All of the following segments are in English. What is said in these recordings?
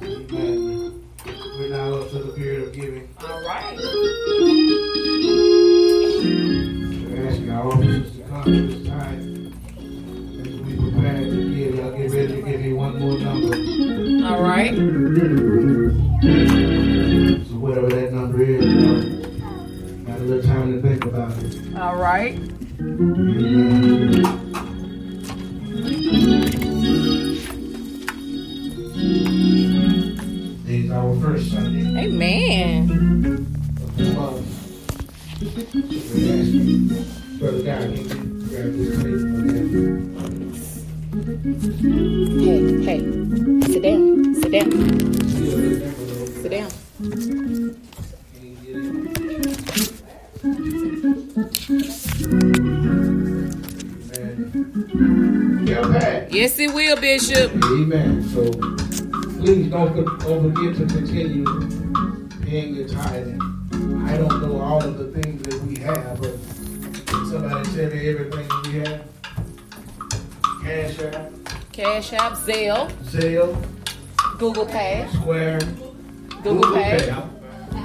We're now up to the period of giving. All right. We're our officers to come. Zelle, Zelle, Google Pay, Square, Google, Google Pay, Pay,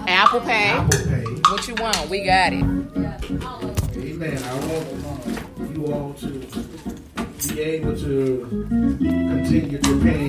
Apple Pay. Pay. What you want? We got it. Amen. I want you all to be able to continue to pay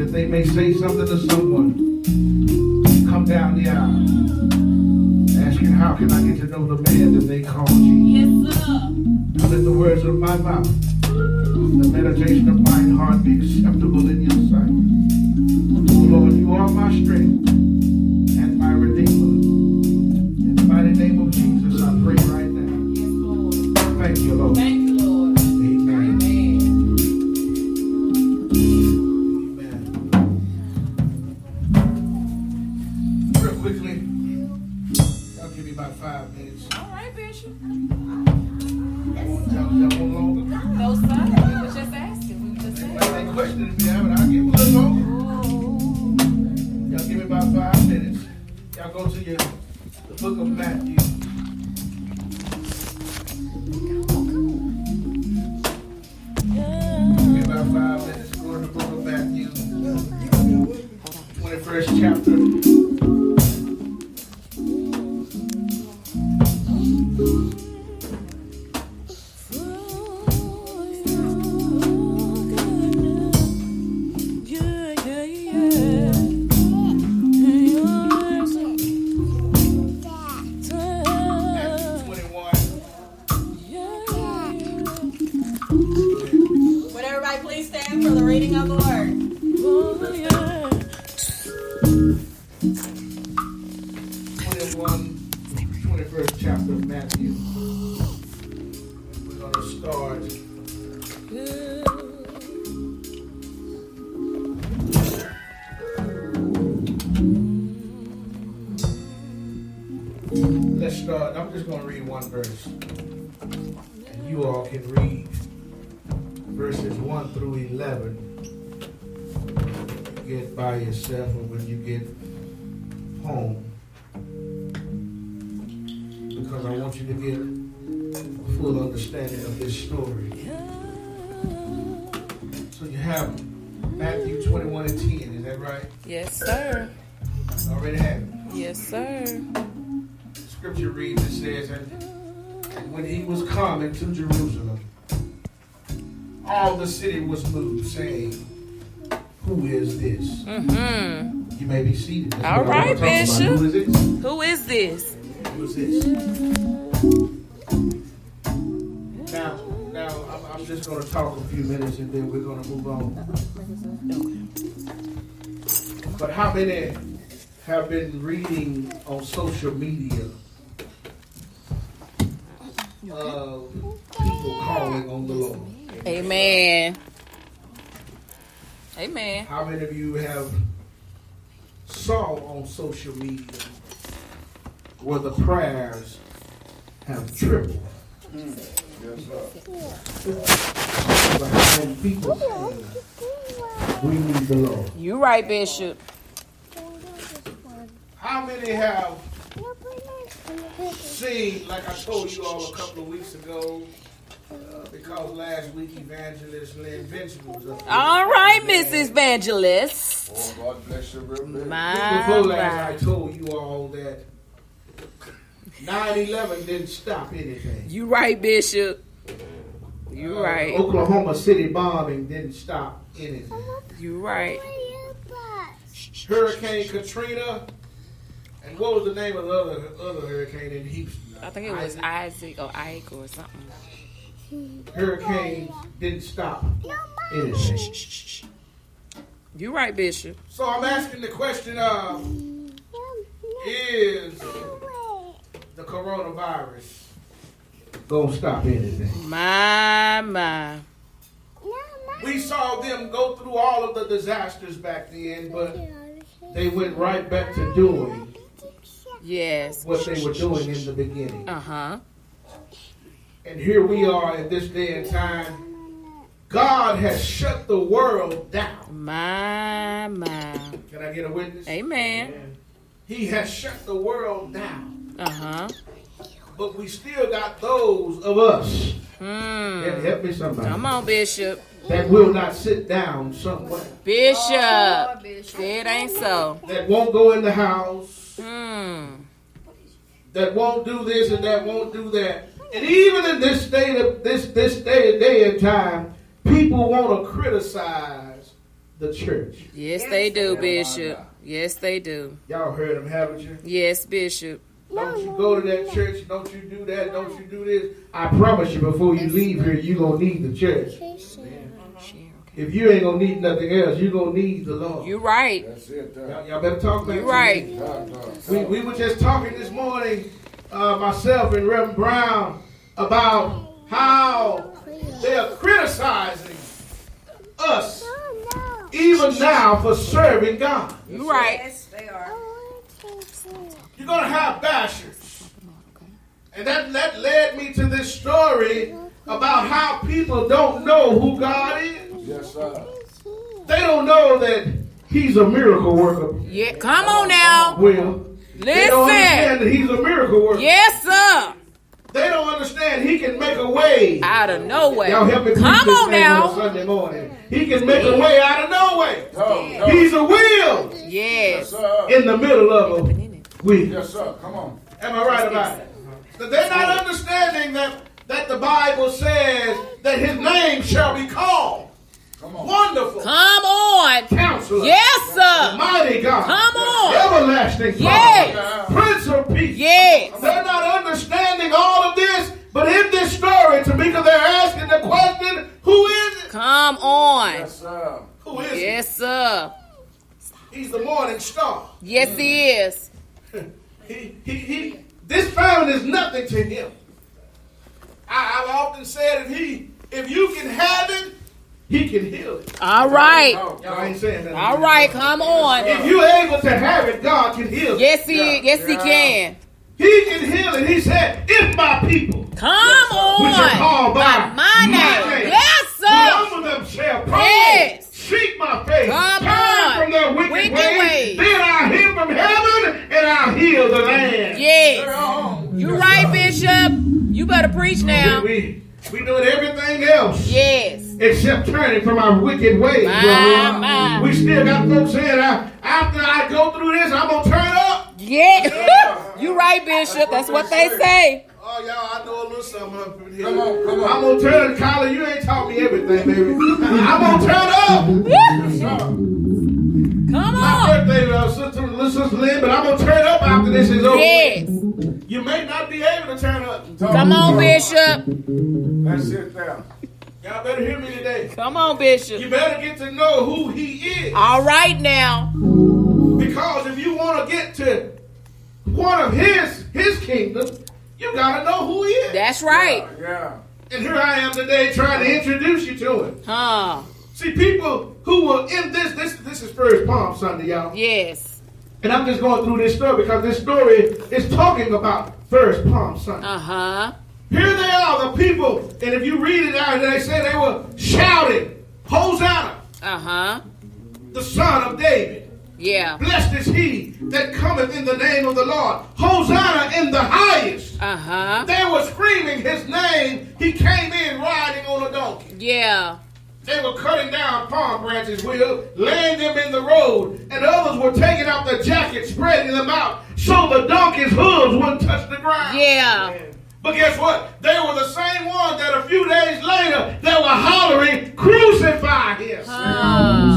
that they may say something to someone, come down the aisle, asking, How can I get to know the man that they call Jesus? Yes, sir. Let the words of my mouth, the meditation of my heart be acceptable in your sight. Oh Lord, you are my strength start. I'm just going to read one verse. And you all can read verses 1 through 11. Get by yourself or when you get home because I want you to get a full understanding of this story. So you have Matthew 21 and 10, is that right? Yes, sir. Come Jerusalem, all the city was moved, saying, Who is this? Mm-hmm. You may be seated. That's All right. Bishop. Who is this? Who is this? Who's this? Now, now I'm, I'm just going to talk a few minutes and then we're going to move on. But how many have been reading on social media of people calling on the Lord? Amen. Amen. How many of you have saw on social media where the prayers have tripled? But how many people say, we need the Lord? You right, Bishop. How many have seen, like I told you all a couple of weeks ago, uh, because last week Evangelist Lynn Vincent was up here. All right, Mrs. Evangelist. Oh, God bless you real big. My, Before last, I told you all that 9-11 didn't stop anything. You right, Bishop. You Uh, right. Oklahoma City bombing didn't stop anything. You right. Hurricane Katrina, and what was the name of the other other hurricane in Houston? I think it was Isaac or Ike or something. Hurricanes didn't stop anything. You right, Bishop. So I'm asking the question of, is the coronavirus gonna stop anything? My, my. We saw them go through all of the disasters back then, but they went right back to doing Yes. what they were doing in the beginning. Uh huh. And here we are at this day and time. God has shut the world down. My, my. Can I get a witness? Amen. He has shut the world down. Uh huh. But we still got those of us. Hmm. Help, help me somebody. Come on, Bishop. That will not sit down somewhere. Bishop. Say it ain't so. That won't go in the house. Hmm. That won't do this and that won't do that. And even in this state of this this day and day and time, people want to criticize the church. Yes, they do, Bishop. Yes, they do. Y'all heard them, haven't you? Yes, Bishop. Don't you go to that church? Don't you do that? Don't you do this? I promise you, before you leave here, you gonna need the church. If you ain't gonna need nothing else, you gonna need the Lord. You're right. That's it. uh, Y'all, y'all better talk back. You to me. right. God, God. We, we were just talking this morning, uh, myself and Reverend Brown, about how they are criticizing us even now for serving God. You right. Yes, they are. You're gonna have bashers. And that, that led me to this story about how people don't know who God is. Yes, sir. They don't know that He's a miracle worker. Yeah. Come on now. Will. They don't understand that He's a miracle worker. Yes, sir. They don't understand He can make a way. Out of nowhere. Y'all help me preach Come this on thing on. Sunday morning. He can make a way out of no way. Go, go. He's a wheel Yes, Yes. sir. in the middle of a wheel. Yes, sir. Come on. Am I right about it? That they're not understanding that, that the Bible says that his name shall be called Come on. Wonderful Come on. Counselor. Yes, sir. Mighty God. Come on. Everlasting Father. Yes. Prince of Peace. Yes. They're not understanding all of this, but in this story, Tamika, they're asking the question, who is it? Come on. Yes, sir. Who is Yes, sir. He's the morning star. Yes, he is. He, he, he, this family is nothing to him. I, I've often said if he, if you can have it, he can heal it. All right. Go, Y'all ain't go. saying that. All right. Come on. If you're able to have it, God can heal it. Yes, he. Yes, he can. He can heal it. He said, if my people, Come on. which are on. called by, By my name. Yes, sir. Humble themselves. Pray, Yes. Seek my face. Come Turn on. from their wicked, Wicked ways. ways. Then I'll hear from heaven and I'll heal the land. Yes. You right, Bishop. You better preach now. We, we, we doing everything else Yes. except turning from our wicked ways. My, brother. my. We still got folks saying, after I go through this, I'm going to turn up. Yeah. you right, Bishop. That's what they say. Oh, y'all, I know a little something up in here. Come on, come on. I'm going to turn, Kyla, you ain't taught me everything, baby. I'm going to turn up. Yes, sir. Come My on. birthday, uh, sister, little sister Lynn, but I'm going to turn up after this is over. Yes. You may not be able to turn up. Come on, Bishop. That's it there. Y'all better hear me today. Come on, Bishop. You better get to know who he is. All right now. Because if you want to get to one of his his kingdom, you gotta know who he is. That's right. Yeah. And here I am today trying to introduce you to him. Huh. See, people who were in this, this this is First Palm Sunday, y'all. Yes. And I'm just going through this story because this story is talking about First Palm Sunday. Uh huh. Here they are, the people, and if you read it out, they say they were shouting, Hosanna, Uh huh. the son of David. Yeah. Blessed is he that cometh in the name of the Lord. Hosanna in the highest. Uh huh. They were screaming his name. He came in riding on a donkey. Yeah. They were cutting down palm branches, Will, laying them in the road, and others were taking out their jackets, spreading them out, so the donkey's hooves wouldn't touch the ground. Yeah. But guess what? They were the same ones that a few days later they were hollering, "Crucify him!" On.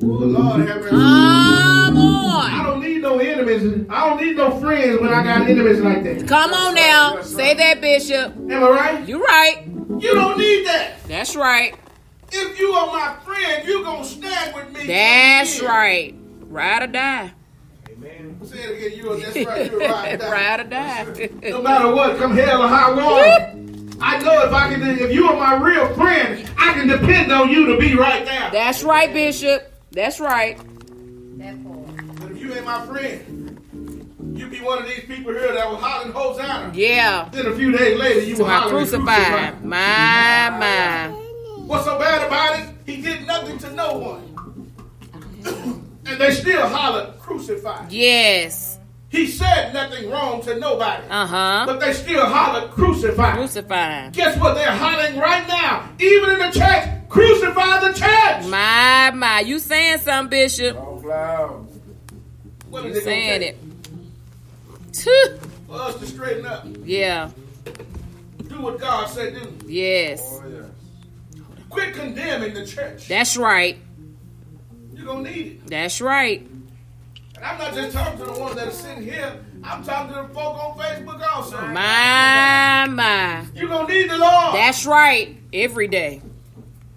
Oh, the Lord have mercy. Come I don't need no enemies. I don't need no friends when I got enemies like that. Come on now. Say that, Bishop. Am I right? You're right. You don't need that. That's right. If you are my friend, you gonna stand with me. That's right. Ride or die. Say it again. You are. That's right. You're right. Ride or die. No matter what, come hell or high water. I know if I can, if you are my real friend, I can depend on you to be right there. That's right, Bishop. That's right. But if you ain't my friend, you be one of these people here that was hollering Hosanna. Yeah. Then a few days later, you To were hollering crucified. crucified. My, my. What's so bad about it? He did nothing to no one. And they still hollered crucified. Yes. He said nothing wrong to nobody. Uh huh. But they still hollered crucified. Crucified. Guess what? They're hollering right now. Even in the church, crucify the church. My, my. You saying something, Bishop. Talk loud. What You is saying take it. For us to straighten up. Yeah. Do what God said do. Yes. Oh, yeah. Quit condemning the church. That's right. Gonna need it. That's right. And I'm not just talking to the ones that are sitting here. I'm talking to the folk on Facebook also. My, my. You're gonna need the Lord. That's right. Every day.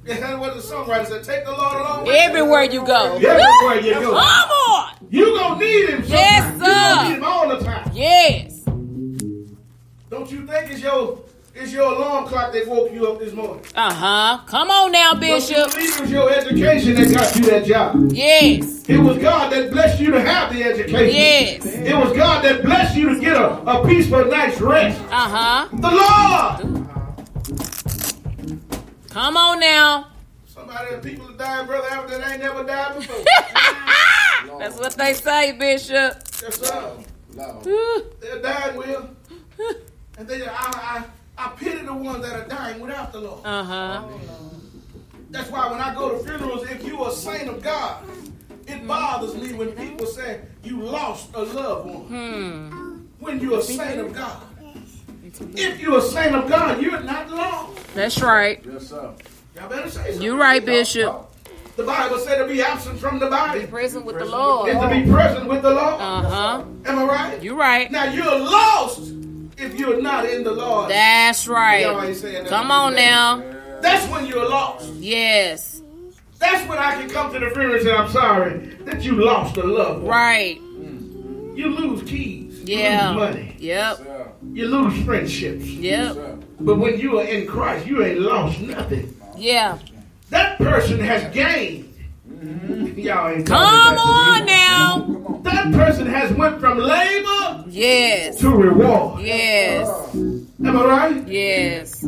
That's what the songwriter said. Take the Lord along. Everywhere you go. Everywhere you go. Come on. You gonna need him. Yes, sometimes. You gonna need him all the time. Yes. Don't you think it's your it's your alarm clock that woke you up this morning? Uh huh. Come on now, Don't you Bishop. believe it was your education that got you that job? Yes. It was God that blessed you to have the education. Yes. It was God that blessed you to get a, a peaceful night's rest. Uh huh. The Lord. Come on now. Somebody, people are dying, brother, after that ain't never died before. That's what they say, Bishop. yes, sir. No. They're dying, Will. And they, are I, I, I pity the ones that are dying without the Lord. Uh huh. That's why when I go to funerals, if you're a saint of God, it bothers me when people say you lost a loved one. Hmm. When you're a saint of God. If you're a saint of God, you're not lost. That's right. Yes, sir. Y'all better say something. You're right, Bishop. The Bible said to be absent from the body Be Present with the is Lord. to be present with the Lord. Uh huh. Am I right? You're right. Now you're lost if you're not in the Lord. That's right. that Come on now. That's when you're lost. Yes. That's when I can come to the funeral and say, I'm sorry that you lost a loved one. Right. Mm. You lose keys. Yeah. You lose money. Yep. You lose friendships. Yep. But when you are in Christ, you ain't lost nothing. Yeah. That person has gained. Mm-hmm. Ain't Come talking back to on now. That person has went from labor Yes. to reward. Yes. Uh, am I right? Yes.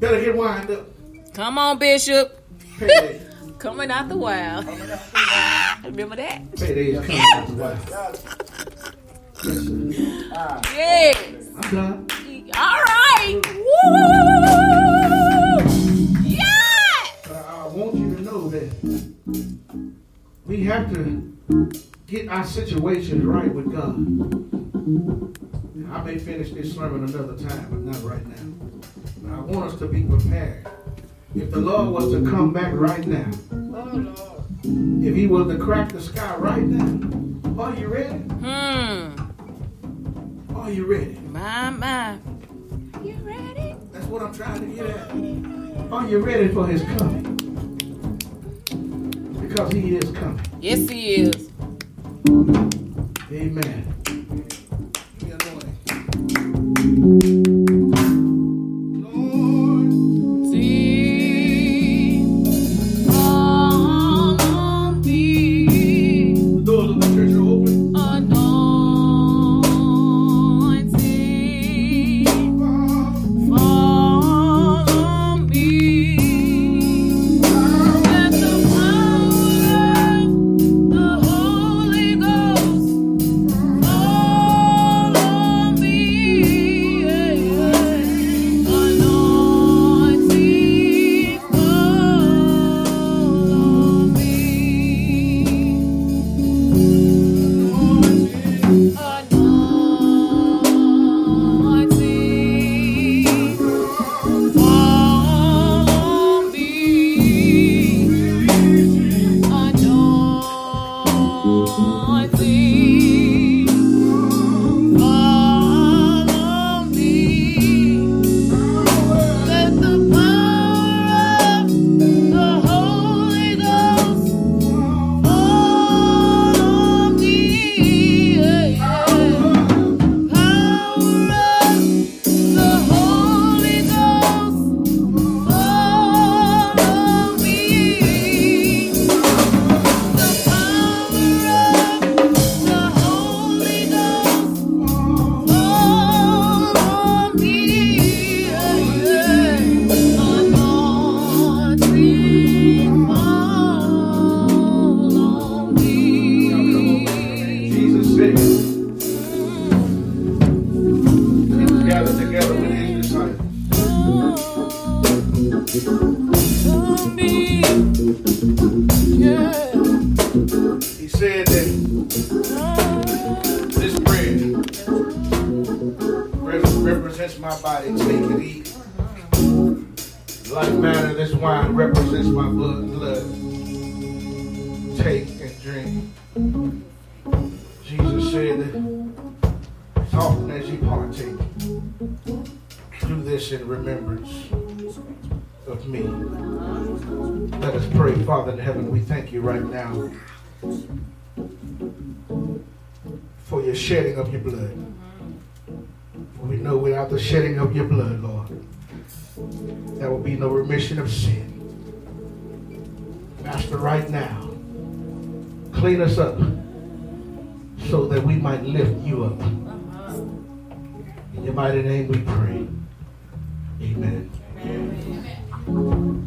Better get wind up. Come on, Bishop. Payday. Coming out the wild. Remember that? Payday is coming out the way. Yes. I'm done. All right. Woo! Have to get our situations right with God. I may finish this sermon another time, but not right now. But I want us to be prepared. If the Lord was to come back right now, if He was to crack the sky right now, are you ready? Hmm. Are you ready? My, my. You ready? That's what I'm trying to get at. Are you ready for His coming? Because He is coming. Yes, he is. Amen. You up. In your mighty name we pray. Amen. I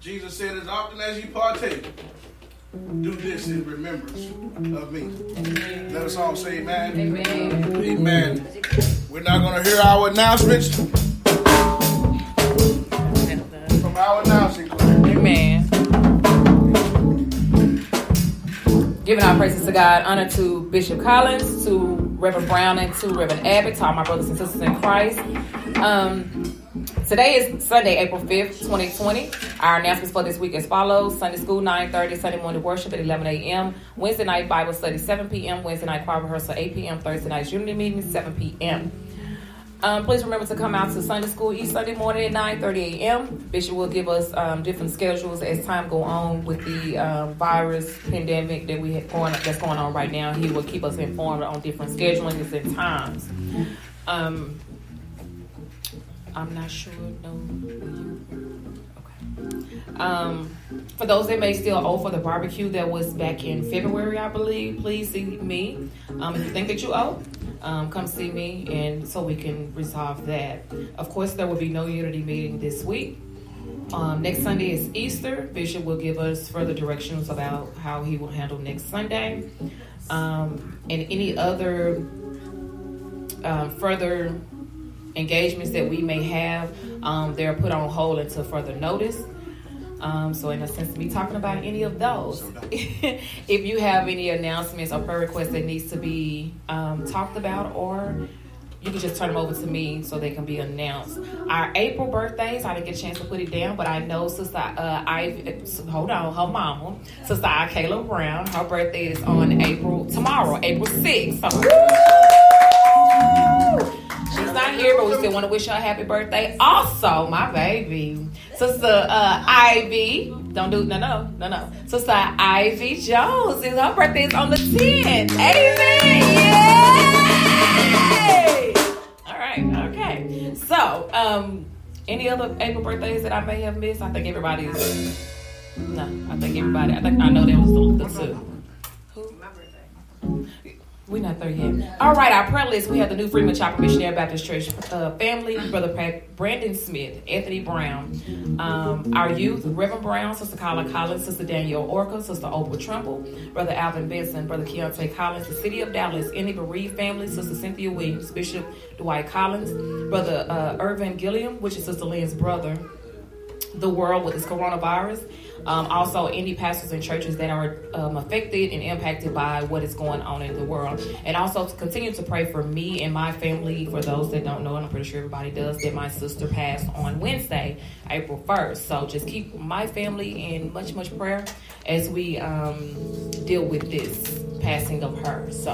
Jesus said, As often as you partake, do this in remembrance of me. Let us all say amen. Amen. Amen. We're not going to hear our announcements from our announcing clerk. Amen. Giving our praises to God, honor to Bishop Collins, to Reverend Brown, and to Reverend Abbott, to all my brothers and sisters in Christ. Um, today is Sunday, April 5th, 2020. Our announcements for this week as follows. Sunday school, 9.30, Sunday morning worship at 11 a.m., Wednesday night Bible study, 7 p.m., Wednesday night choir rehearsal, 8 p.m., Thursday night's unity meeting, 7 p.m. Um, please remember to come out to Sunday school each Sunday morning at 9:30 a.m. Bishop will give us um, different schedules as time go on with the um, virus pandemic that we going that's going on right now. He will keep us informed on different schedulings and times. Um, I'm not sure. No. Okay. Um, for those that may still owe for the barbecue that was back in February, I believe, please see me. Um, if you think that you owe, um, come see me, and so we can resolve that. Of course, there will be no unity meeting this week. Um, next Sunday is Easter. Bishop will give us further directions about how he will handle next Sunday, um, and any other um, further engagements that we may have. Um, they're put on hold until further notice. Um, so, in a sense, to be talking about any of those. if you have any announcements or prayer requests that needs to be um, talked about, or you can just turn them over to me so they can be announced. Our April birthdays, I didn't get a chance to put it down, but I know Sister uh, I hold on, her mama, Sister I Kayla Brown, her birthday is on April tomorrow, April sixth. So, but we still want to wish her a happy birthday. Also, my baby, Sister uh, Ivy. Don't do no no no no. Sister Ivy Jones her birthday is on the 10th. Amen. Yay! All right. Okay. So, um, any other April birthdays that I may have missed? I think everybody's. No, I think everybody. I think I know that was the, the two. Who? We're not there yet. All right, our prayer list. We have the new Freeman Chapel Missionary Baptist Church uh, family, Brother Pat, Brandon Smith, Anthony Brown, um, our youth, Reverend Brown, Sister Carla Collins, Sister Danielle Orca, Sister Oprah Trumbull, Brother Alvin Benson, Brother Keontae Collins, the City of Dallas, any bereaved family, Sister Cynthia Williams, Bishop Dwight Collins, Brother uh, Irvin Gilliam, which is Sister Lynn's brother, the world with this coronavirus. Um, also, any pastors and churches that are um, affected and impacted by what is going on in the world. And also to continue to pray for me and my family. For those that don't know, and I'm pretty sure everybody does, that my sister passed on Wednesday, April 1st. So just keep my family in much, much prayer as we um, deal with this passing of her. So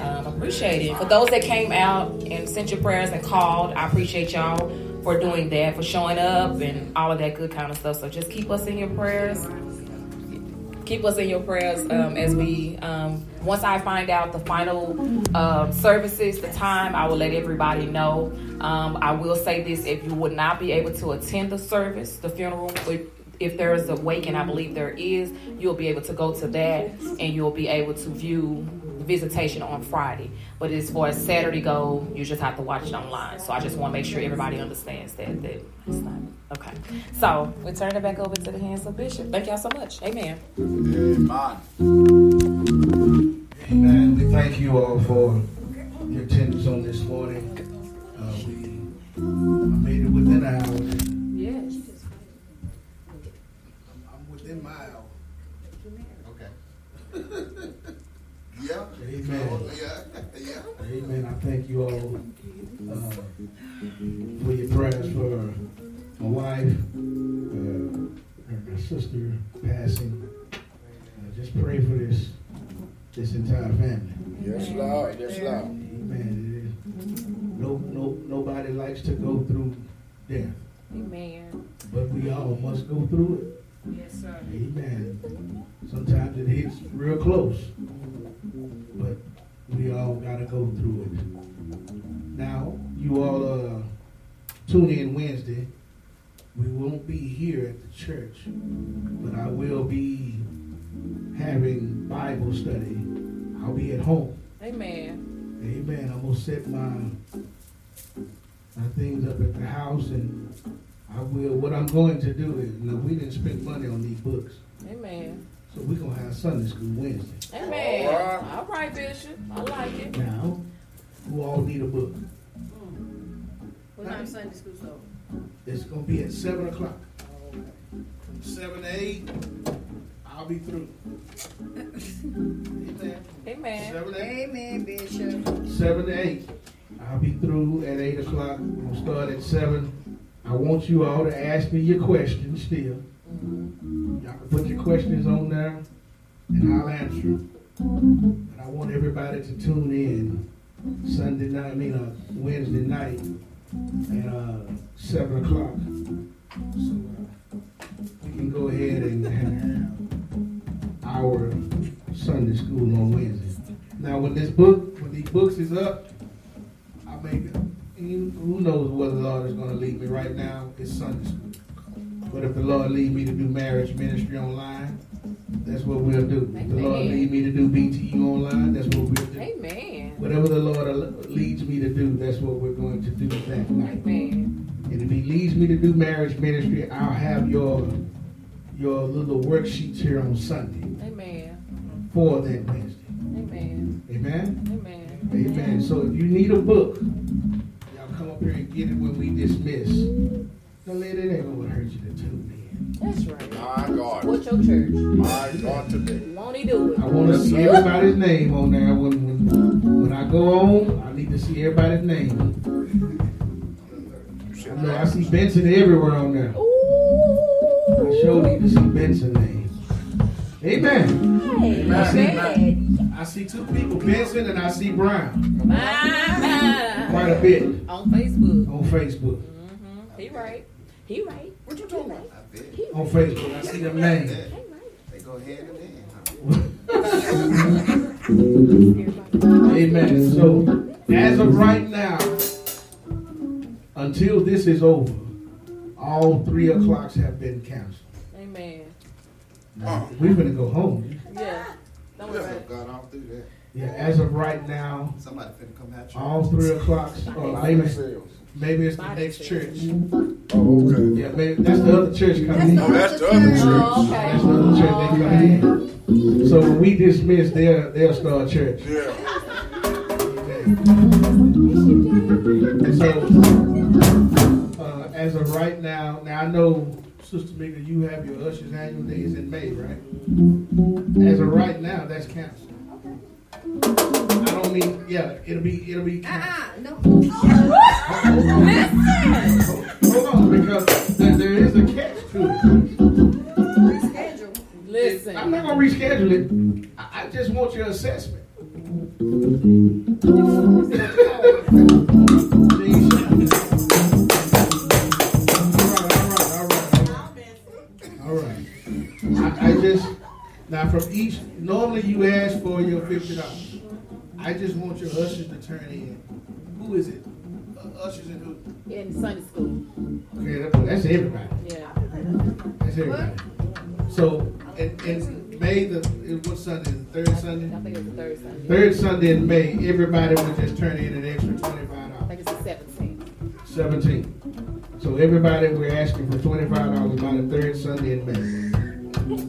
um, appreciate it. For those that came out and sent your prayers and called, I appreciate y'all for doing that, for showing up and all of that good kind of stuff. So just keep us in your prayers. Keep us in your prayers um, as we, um, once I find out the final uh, services, the time, I will let everybody know. Um, I will say this if you would not be able to attend the service, the funeral, if, if there is a wake, and I believe there is, you'll be able to go to that and you'll be able to view visitation on Friday. But as far as Saturday go, you just have to watch it online. So I just want to make sure everybody understands that that it's not okay. So we turn it back over to the hands of Bishop. Thank y'all so much. Amen. Amen. Amen. We thank you all for your attendance on this morning. Uh, we made it within an hour. Yes. I'm within my hour. Okay. Yeah. Amen. Yeah. Yeah. Amen. I thank you all uh, for your prayers for my wife, uh, her, her sister passing. Uh, just pray for this this entire family. Yes, Lord. Yes, Lord. Amen. It is, no, no, nobody likes to go through death, Amen. but we all must go through it. Yes, sir. Amen. Sometimes it hits real close, but we all got to go through it. Now, you all uh, tune in Wednesday. We won't be here at the church, but I will be having Bible study. I'll be at home. Amen. Amen. I'm gonna set my my things up at the house, and I will. What I'm going to do is, you know, we didn't spend money on these books, Amen. so we're gonna have Sunday school Wednesday. Amen. All right. All right, Bishop. I like it. Now, who all need a book? What time Sunday school so? It's gonna be at seven o'clock. From seven to eight, I'll be through. Amen. Amen. Seven to eight. Amen, Bishop. Seven to eight. I'll be through at eight o'clock. We'll start at seven. I want you all to ask me your questions still. Y'all can put your questions on there and I'll answer them. But I want everybody to tune in Sunday night, I mean uh, Wednesday night at uh, seven o'clock. So uh, we can go ahead and have our Sunday school on Wednesday. Now when this book, when these books is up, I make it. Who knows where the Lord is going to lead me right now? It's Sunday school. But if the Lord lead me to do marriage ministry online, that's what we'll do. If the Lord Amen. lead me to do BTU online, that's what we'll do. Amen. Whatever the Lord leads me to do, that's what we're going to do that night. Amen. And if He leads me to do marriage ministry, I'll have your your little worksheets here on Sunday Amen. for that Wednesday. Amen. Amen. Amen. Amen. So if you need a book, y'all come up here and get it when we dismiss. Don't let it ain't gonna hurt you to tune in. That's right. My God. What's your church? My God today. Won't he do it? I want to see everybody's name on there. When, when when I go on, I need to see everybody's name. I, know I see Benson everywhere on there. I sure need to see Benson name. Amen. Amen. I see two people, Benson and I see Brown. Quite a bit On Facebook. on Facebook. Mm-hmm. He right. He right. What you talking about? I bet. On Facebook, I see them names. Yeah. They go hand in Amen. So, as of right now, until this is over, all three o'clocks have been canceled. Amen. Oh, We're gonna go home. Yeah. Don't worry about So it. got off through that. Yeah, as of right now, Somebody finna come out. all three o'clocks, or maybe, maybe it's the next church. Oh, okay. Yeah, maybe that's the other church coming Oh, in. that's the other church. Oh, That's the other church they coming in. So when we dismiss, they'll they'll start church. Yeah. And so, uh, as of right now, now I know, Sister Mika, you have your Usher's annual days in May, right? Mm-hmm. As of right now, that's canceled. I don't mean, yeah, it'll be, it'll be canceled. Uh-uh, no. Oh, listen. Hold on, because there, there is a catch to it. Reschedule. I'm not gonna reschedule it. I, I just want your assessment. from each. Normally you ask for your fifty dollars. I just want your ushers to turn in. Who is it? Uh, ushers and who? In Sunday school. Okay, that- that's everybody. Yeah. That's everybody. So, in, in May, the it- what Sunday? The third I Sunday. think it's the third Sunday. Third Sunday in May, everybody would just turn in an extra $25. I think it's the 17th. Seventeen. So everybody, we're asking for twenty-five dollars by the third Sunday in May.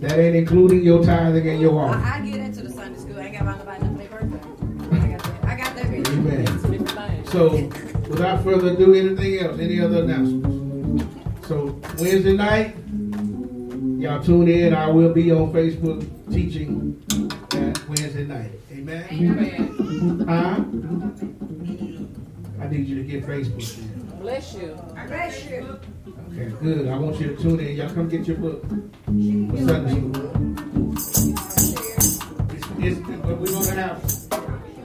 That ain't including your tithing and your offering. I, I get into the Sunday school. I ain't got about nobody nothing for their birthday. I got that. I got that. Amen. Two different things. So, without further ado, anything else? Any other announcements? So, Wednesday night, y'all tune in. I will be on Facebook teaching that Wednesday night. Amen? Amen. Huh? I need you to get Facebook. then. Bless you. Bless you. Okay, good. I want you to tune in. Y'all come get your book Sunday. It's, it's, we're gonna have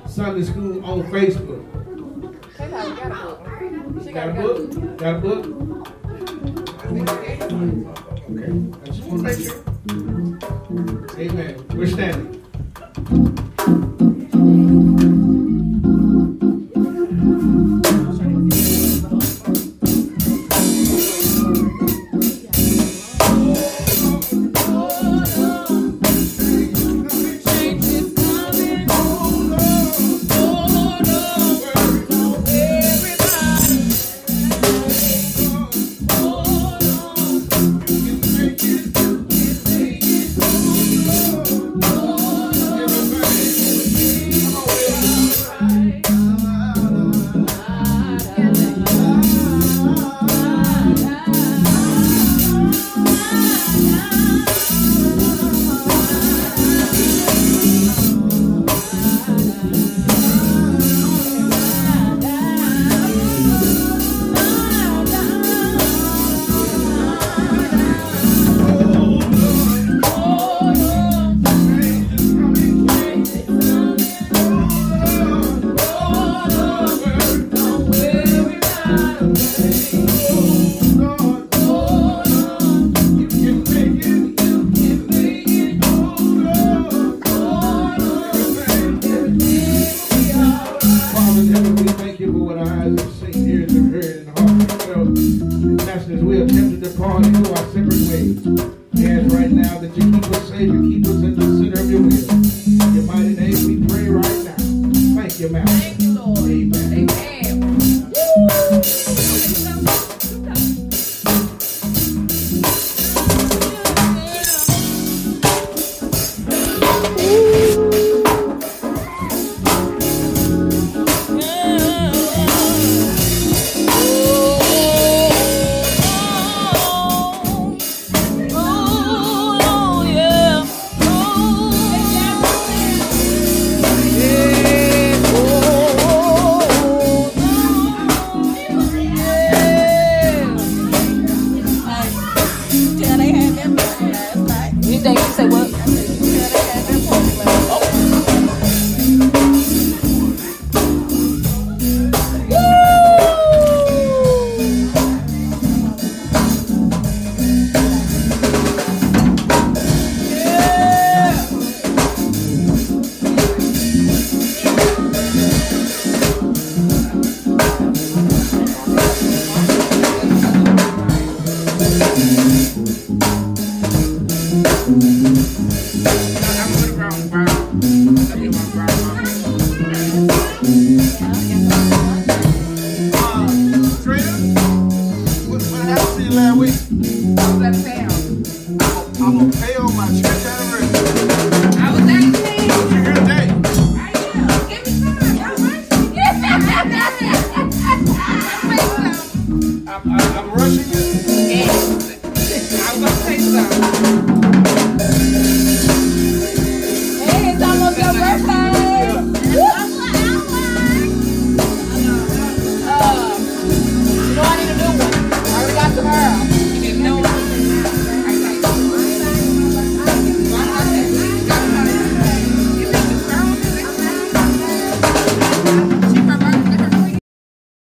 Sunday school on Facebook. She got a book. She Got a book? Got a book? Okay. I just want to make sure. Amen. We're standing.